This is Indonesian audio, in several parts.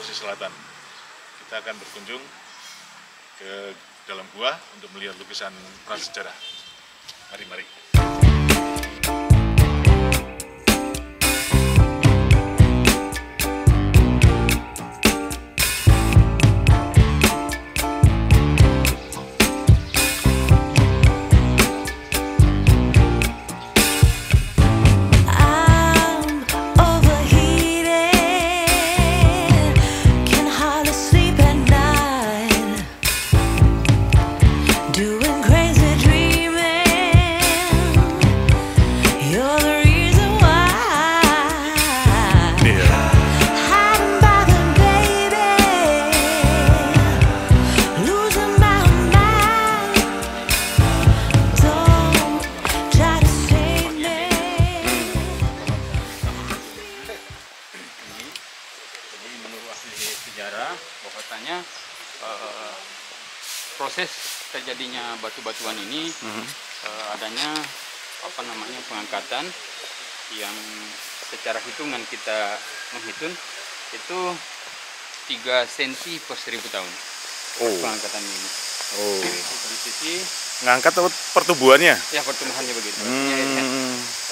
Sulawesi Selatan. Kita akan berkunjung ke dalam gua untuk melihat lukisan prasejarah. Mari-mari. apa namanya pengangkatan yang secara hitungan kita menghitung itu 3 cm per 1000 tahun oh. pengangkatan ini oh. sisi ngangkat pertumbuhannya ya pertumbuhannya begitu hmm. ya, ya.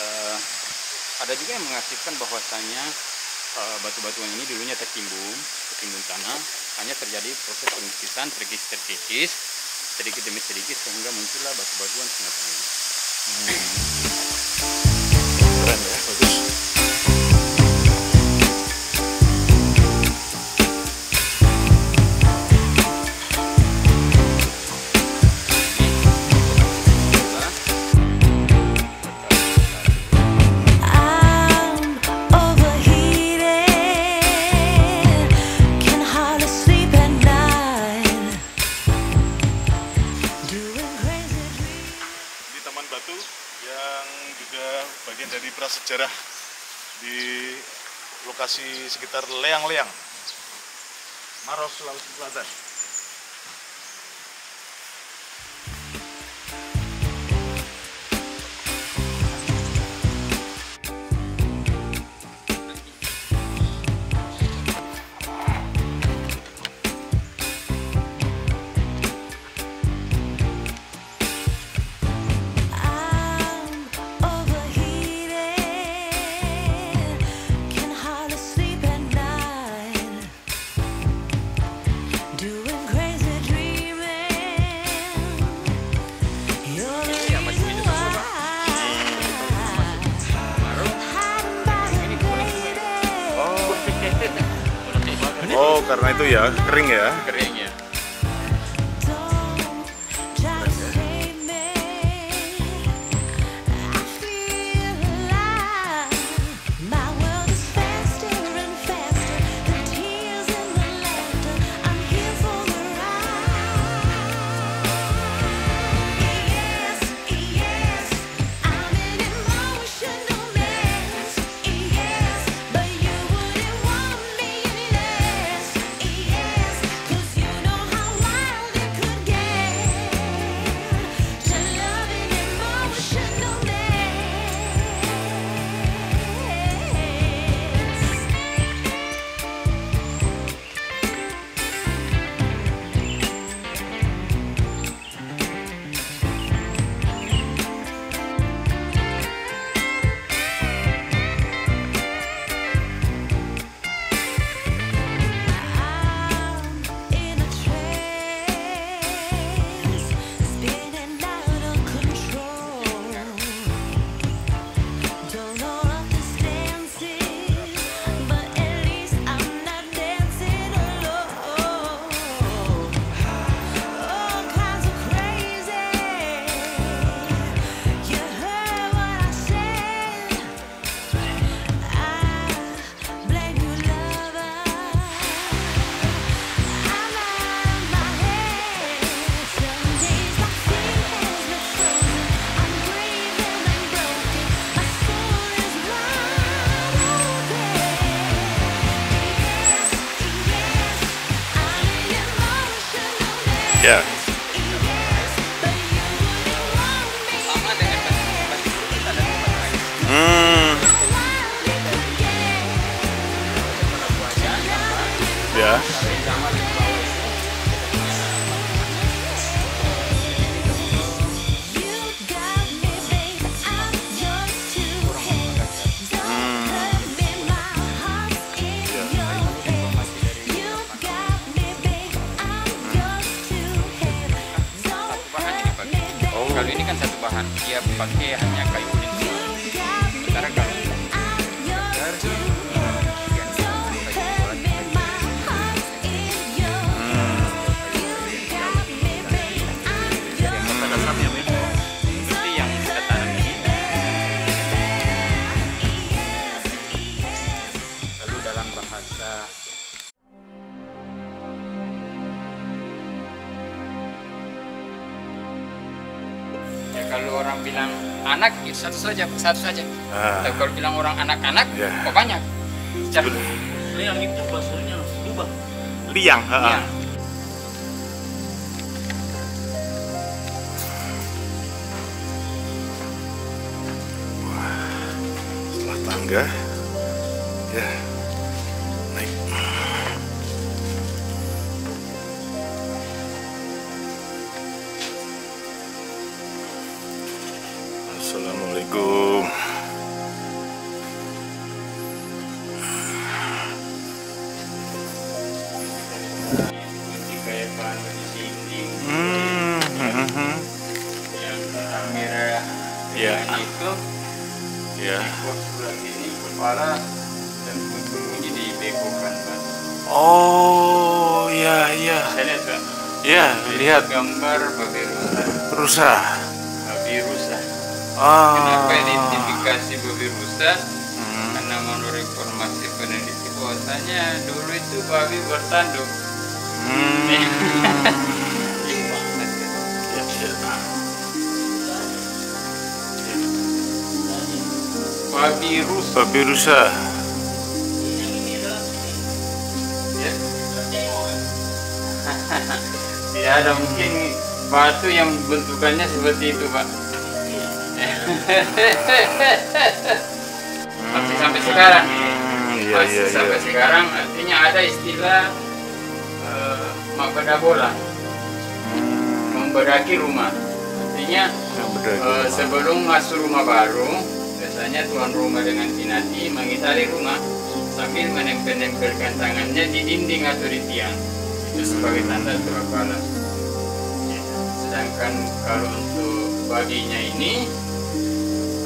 Uh, ada juga yang mengasihkan bahwasanya eh, batu-batuan ini dulunya tertimbun tertimbun tanah hanya terjadi proses pengikisan terkikis terkikis sedikit demi sedikit sehingga muncullah batu-batuan semacam ini Hum. lokasi sekitar Leang-Leang, Maros, Sulawesi Selatan. kering ya. Yeah. bahan dia pakai iya, hanya kayu ini. Satu saja, satu saja. Ah, Tapi kalau bilang orang anak-anak, Ya. kok banyak? Secara Liang itu bahasanya lubang. liang, ha, ha. Iya. setelah tangga ya naik Yang itu ya sebelah sini kepala dan punggungnya dibekukan Pak. oh ya ya Saya lihat Pak. ya lihat gambar babi rusa. rusa Babi rusa. ah Kenapa identifikasi babi rusa? Hmm. Karena menurut informasi peneliti bahwasanya dulu itu babi bertanduk. Hmm. Babi rusa. Babi rusa. Ya. Tidak ada mungkin batu yang bentukannya seperti itu, Pak. Sampai sampai sekarang. Hmm, iya Masih iya sampai iya. sekarang artinya ada istilah eh, mabada bola, membedaki rumah. Artinya eh, sebelum masuk rumah baru, biasanya tuan rumah dengan pinati mengitari rumah sambil menempel-nempelkan tangannya di dinding atau di tiang. Itu sebagai tanda kebakaran. Sedangkan kalau untuk baginya ini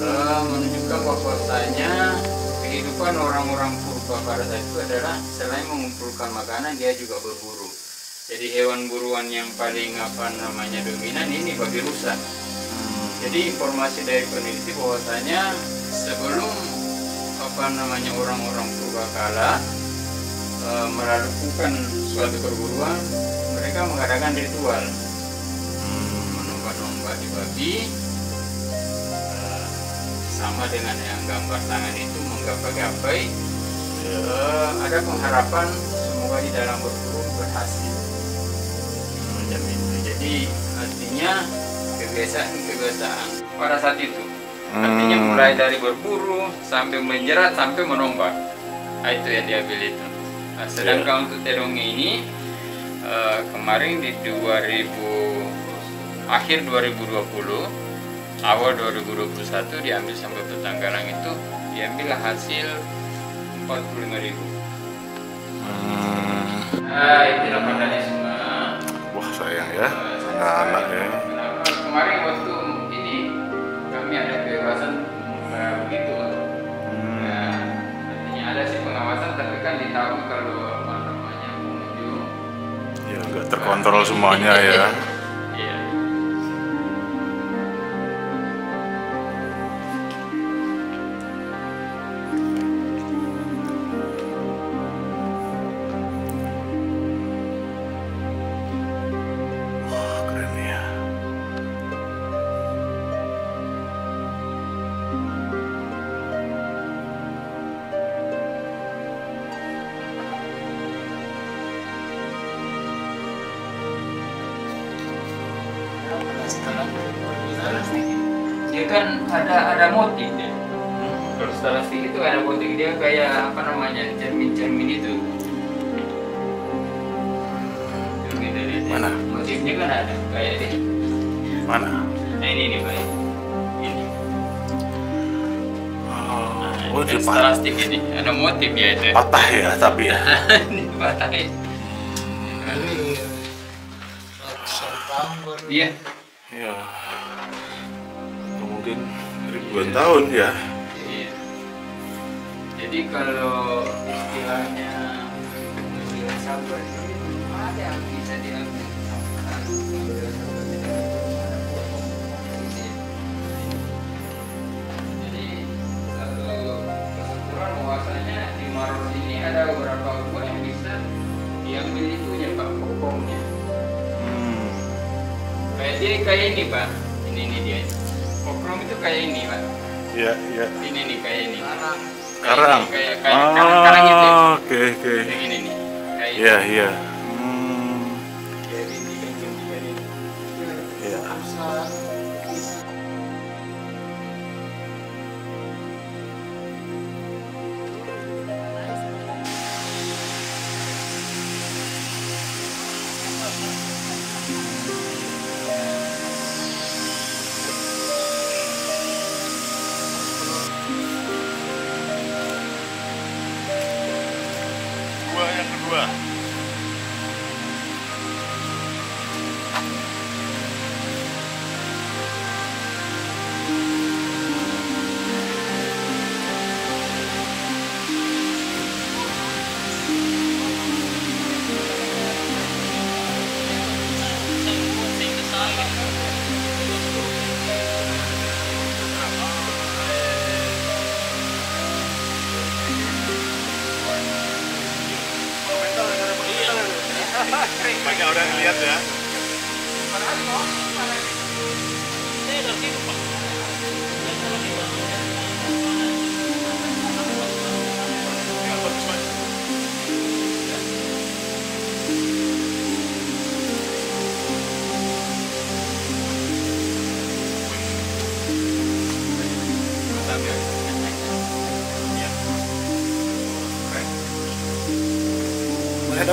eh, menunjukkan bahwasanya kehidupan orang-orang purba pada saat itu adalah selain mengumpulkan makanan dia juga berburu. Jadi hewan buruan yang paling apa namanya dominan ini babi rusa. Jadi informasi dari peneliti bahwasanya sebelum apa namanya orang-orang purba kala e, melakukan suatu perburuan, mereka mengadakan ritual. Menomba-nomba di babi eh, sama dengan yang gambar tangan itu menggapai-gapai eh, ada pengharapan semoga di dalam berburu berhasil. Macam itu jadi artinya kebiasaan-kebiasaan pada saat itu artinya Hmm. mulai dari berburu sampai menjerat sampai menombak Nah, itu yang diambil itu. Nah, sedangkan untuk terong ini eh, kemarin di 2000 akhir 2020 awal 2021 diambil sampai petanggalan itu diambil hasil 45.000 ribu. Hmm. nah padanya semua Wah sayang ya, anak-anak ya. Kenapa? Kemarin waktu ditahu kalau apa namanya pengunjung Ya nggak terkontrol semuanya ya. ada ada motif dia. Kalau stalastik itu ada motif dia kayak apa namanya cermin-cermin itu. Cermin dari Mana? motifnya kan ada kayak ini Mana? nah ini nih pak. Ini. Oh, oh kan stalastik ini ada motif ya itu patah ya tapi ya. ini patah ya. Ini ratusan tahun mungkin ribuan tahun ya. Iya. Jadi kalau istilahnya nilai sabar ada yang bisa diambil. Jadi kalau kesimpulan bahwasanya di Maros ini ada beberapa buah yang bisa diambil itunya pak pokoknya. Hmm. Kayak dia kayak ini pak. Ini ini dia. Kokrom itu kayak ini pak. Ya, ya. Ini nih kayak ini. Karang. Karang. Kayak kayak karang, karang itu. Ah, Oke, oke. Kayak gini nih. Kayak Iya, iya. Gua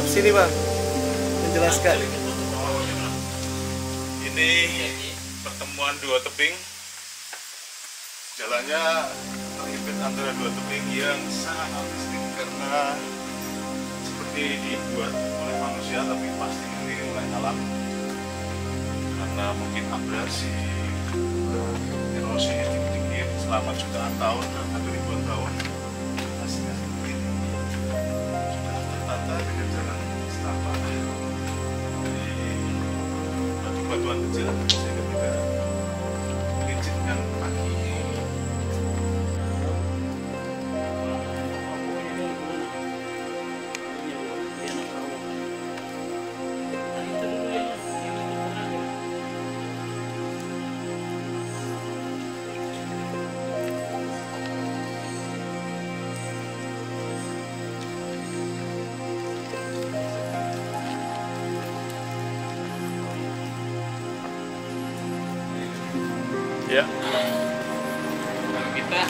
sini bang. Menjelaskan. Ini pertemuan dua tebing. Jalannya terhimpit antara dua tebing yang sangat artistik karena seperti dibuat oleh manusia tapi pasti ini oleh alam karena mungkin abrasi erosi yang tinggi selama jutaan tahun atau ribuan tahun batu-batuan ya. Kalau kita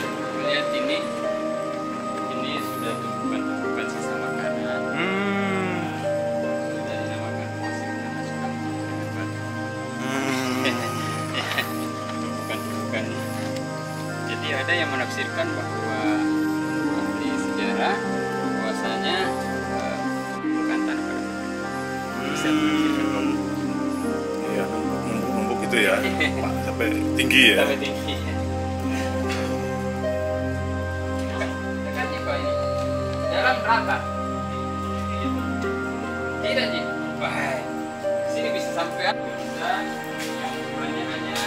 tinggi ya. tinggi. Dekat, ini. Rata. Tidak Ji. Wah, sini bisa sampai bisa yang ukurannya hanya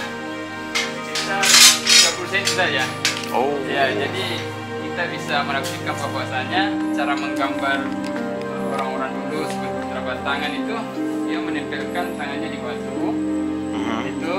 sekitar 30 cm saja. Oh, Ya, jadi kita bisa menafsirkan bahwasanya cara menggambar orang-orang dulu seperti tangan itu dia menempelkan tangannya di batu Mhm. itu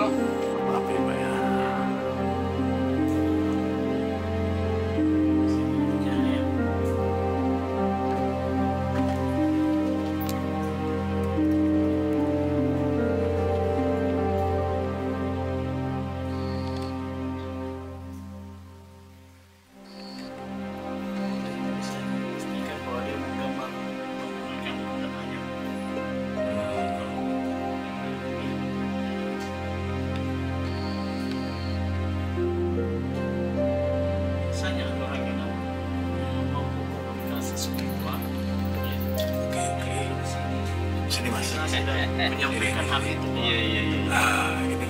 menyampaikan hal itu. iya iya iya Ah, ini,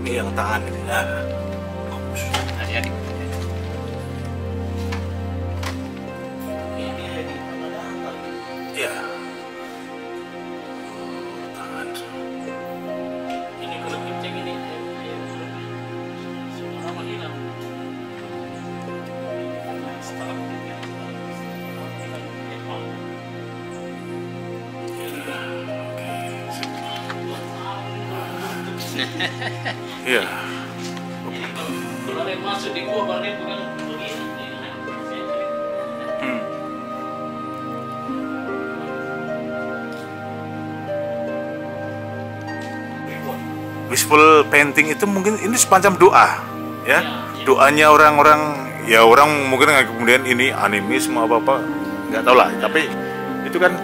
ini yang tangan ini. Ah. Iya. Kalau masuk di gua. Hmm. Wishful painting itu mungkin ini semacam doa, ya. Doanya orang-orang, ya orang mungkin kemudian ini animisme apa apa, nggak tahu lah. Tapi itu kan